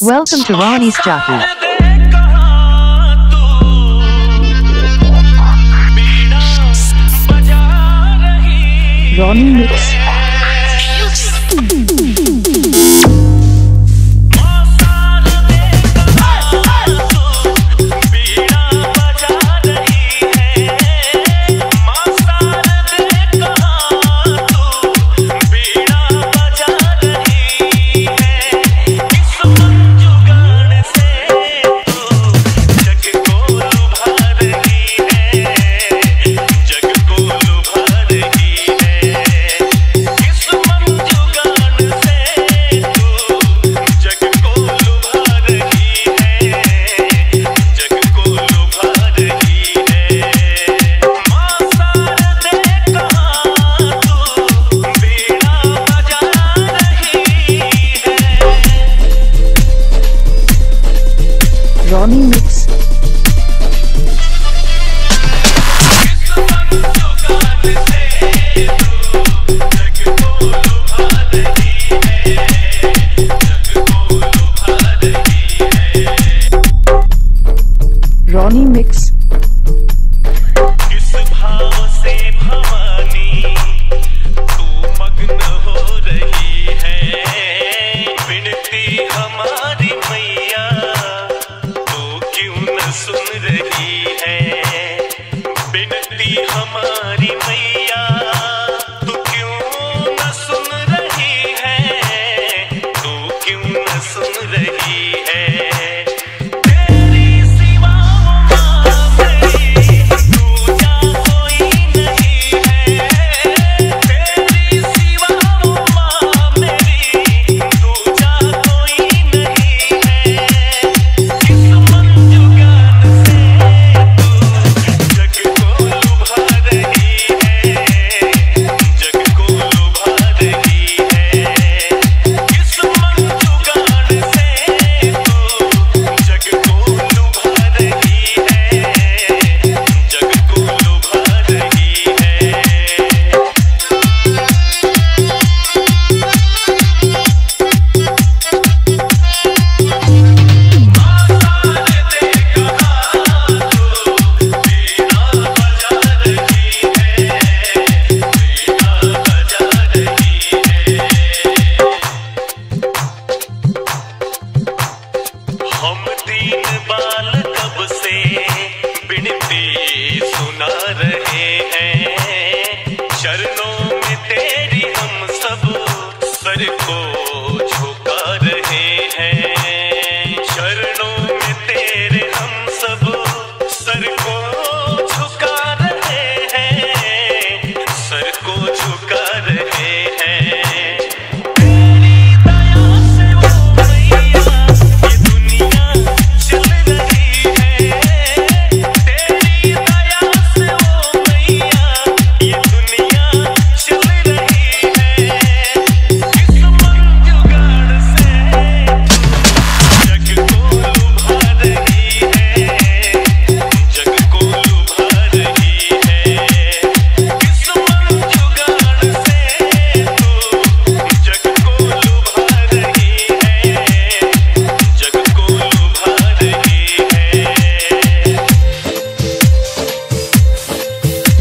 Welcome to Ronnie's Jaku. Ronnie Mix.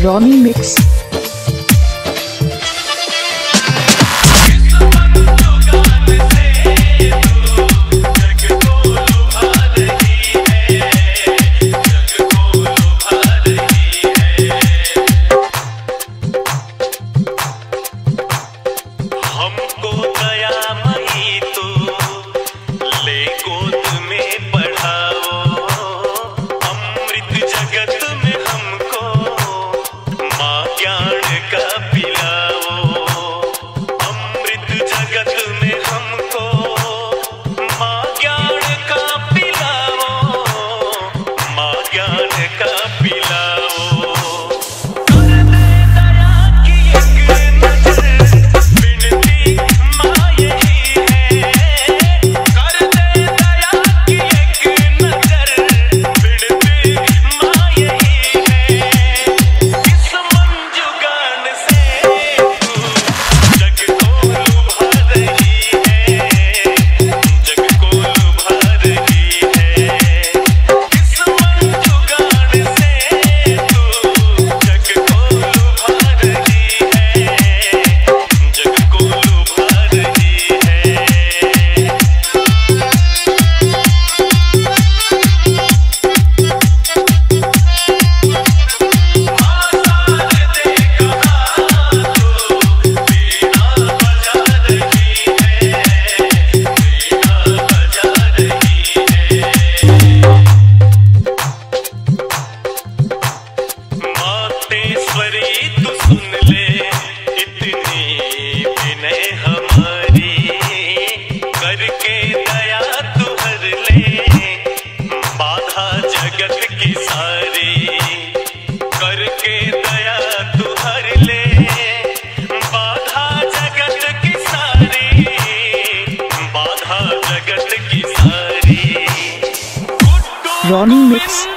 Ronnie Mix. Ronnie Mix.